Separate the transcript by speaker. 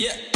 Speaker 1: Yeah.